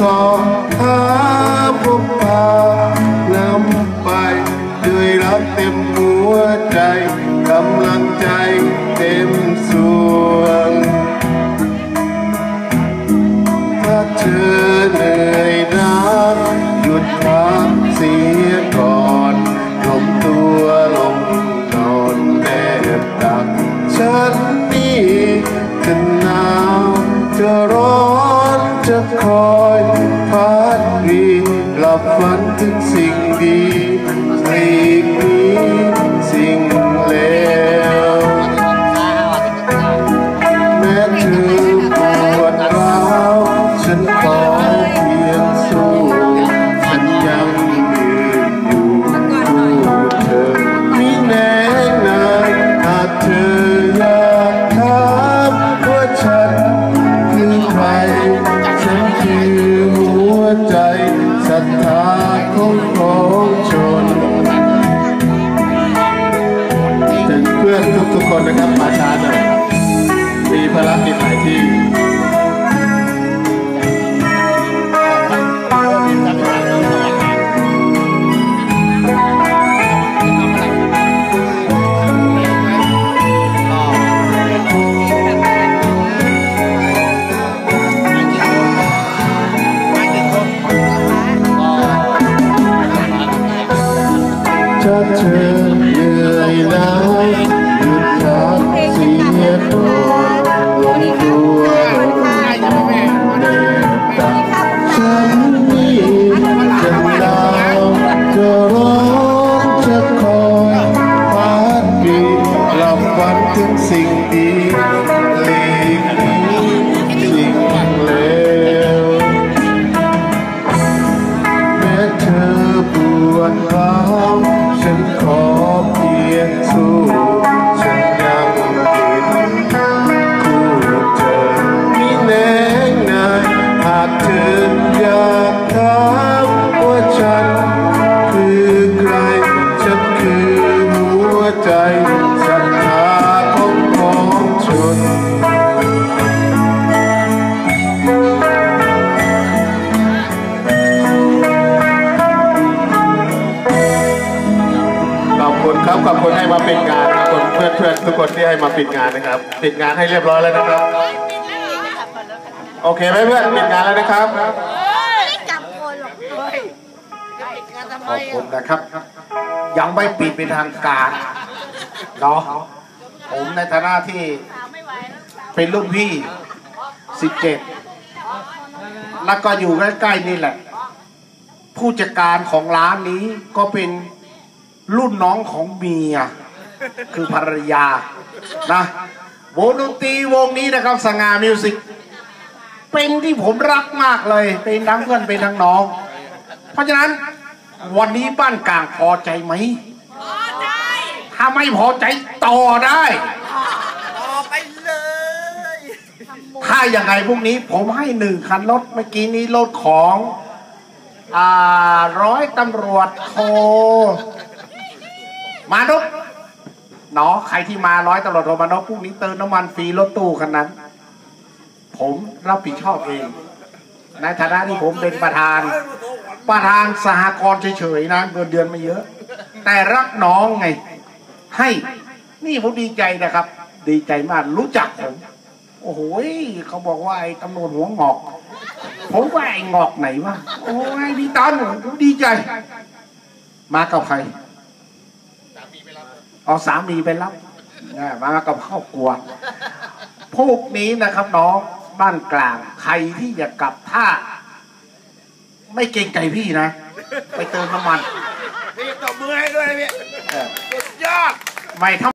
สองหาพบพานำไปด้วยรักเต็มหัวใจกำลังใจเต็มส่วนถ้าเธอเหนื่อยล้าหยุดพักเสียก่อนลมตัวลงนอนแนบตักฉัน สิ่งดีหลีกหนีสิ่งเลวแม้เธอปวดร้าวฉันขอเพียงสู้ฉันยังยืนอยู่คู่เธอมีแน่นานหากเธออยากถามว่าฉันคือใครฉันคือหัวใจ ศรัทธาของของชนถึงเพื่อนทุกๆคนนะครับมาช้าหน่อย คือใครฉันคือหัวใจศรัทธาของของชนขอบคุณครับขอบคุณให้มาปิดงานขอบคุณเพื่อนเพื่อนๆทุกคนที่ให้มาปิดงานนะครับ ปิดงานให้เรียบร้อยแล้วนะครับ โอเคไหมเพื่อนปิดงานแล้วนะครับจับคนหรอกขอบคุณนะครับ ยังไม่ปิดเป็นทางการเนาะผมในฐานะที่เป็นรุ่นพี่17แล้วก็อยู่ใกล้ๆนี่แหละ ผู้จัดการของร้านนี้ก็เป็นรุ่นน้องของเมีย คือภรรยานะวงดนตรีวงนี้นะครับสง่ามิวสิก เป็นที่ผมรักมากเลย เป็นทั้งเพื่อนเป็นทั้งน้อง เพราะฉะนั้นวันนี้บ้านกลางพอใจไหมพอใจถ้าไม่พอใจต่อได้ ต่อไปเลย ถ้าอย่างไงพรุ่งนี้ผมให้หนึ่งคันรถเมื่อกี้นี้รถของอร้อยตำรวจโทมานพเนาะใครที่มาร้อยตำรวจโทมานพพรุ่งนี้เติมน้ำมันฟรีรถตู้คันนั้น ผมรับผิดชอบเอง ในฐานะที่ผมเป็นประธาน ประธานสหกรณ์เฉยๆนะเงินเดือนไม่เยอะ แต่รักน้องไง ให้นี่ผมดีใจนะครับ ดีใจมากรู้จักผมโอ้โหยเขาบอกว่าไอ้ตำรวจหัวงอก ผมว่าไอ้งอกไหนวะโอ้ยดีตอนผมดีใจ มากับใครเอาสามีไปรับมากับครอบครัวพวกนี้นะครับน้อง บ้านกลาง ใครที่จะกลับท่า ไม่เกรงใจพี่นะ ไปเติมน้ำมันพี่ตบมือให้ด้วยนะพี่เออสุดยอด ไม่ทำ